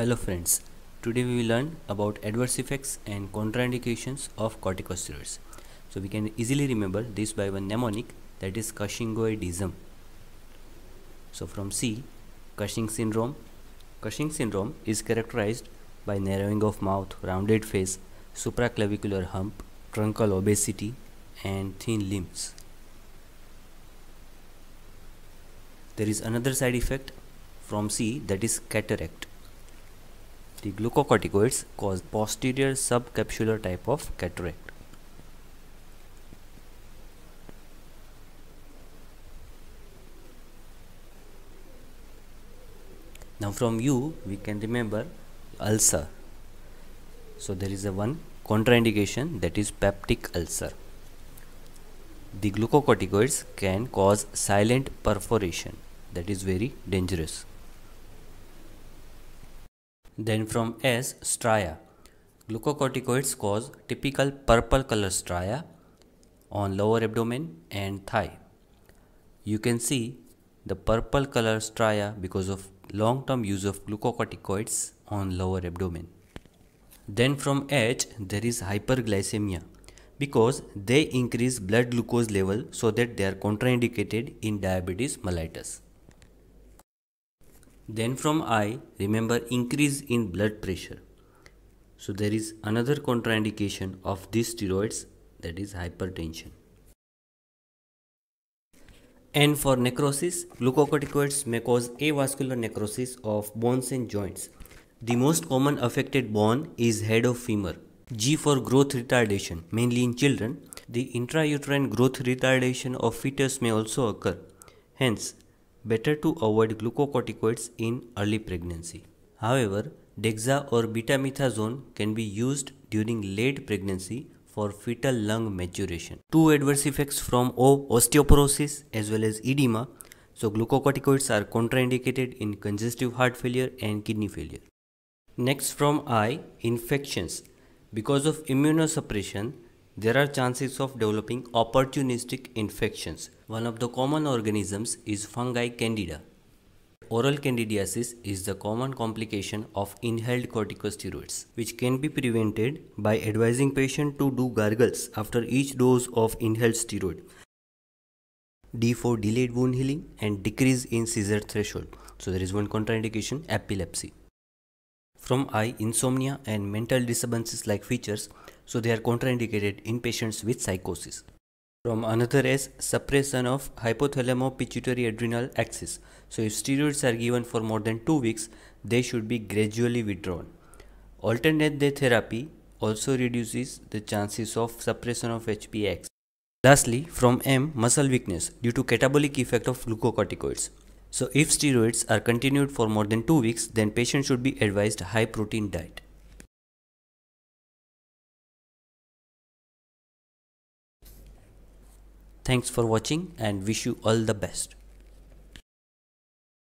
Hello friends, today we will learn about adverse effects and contraindications of corticosteroids. So we can easily remember this by one mnemonic that is Cushingoidism. So from C, Cushing syndrome. Cushing syndrome is characterized by narrowing of mouth, rounded face, supraclavicular hump, truncal obesity and thin limbs. There is another side effect from C that is cataract. The glucocorticoids cause posterior subcapsular type of cataract. Now from U we can remember ulcer. So there is a one contraindication that is peptic ulcer. The glucocorticoids can cause silent perforation that is very dangerous. Then from S, stria. Glucocorticoids cause typical purple color stria on lower abdomen and thigh. You can see the purple color stria because of long-term use of glucocorticoids on lower abdomen. Then from H, there is hyperglycemia because they increase blood glucose level so that they are contraindicated in diabetes mellitus. Then from I, remember increase in blood pressure. So there is another contraindication of these steroids that is hypertension. And for necrosis, glucocorticoids may cause avascular necrosis of bones and joints. The most common affected bone is head of femur. G for growth retardation, mainly in children. The intrauterine growth retardation of fetus may also occur. Hence, better to avoid glucocorticoids in early pregnancy. However, dexa or betamethasone can be used during late pregnancy for fetal lung maturation. Two adverse effects from O osteoporosis as well as edema. So glucocorticoids are contraindicated in congestive heart failure and kidney failure. Next from I infections. Because of immunosuppression, there are chances of developing opportunistic infections. One of the common organisms is fungi candida. Oral candidiasis is the common complication of inhaled corticosteroids, which can be prevented by advising patient to do gargles after each dose of inhaled steroid. D for delayed wound healing and decrease in seizure threshold. So there is one contraindication, epilepsy. From I, insomnia and mental disturbances like features, so they are contraindicated in patients with psychosis. From another is suppression of hypothalamo pituitary adrenal axis. So if steroids are given for more than 2 weeks, they should be gradually withdrawn. Alternate day therapy also reduces the chances of suppression of HPX. Lastly, from M, muscle weakness due to catabolic effect of glucocorticoids. So if steroids are continued for more than 2 weeks, then patient should be advised high protein diet. Thanks for watching and wish you all the best.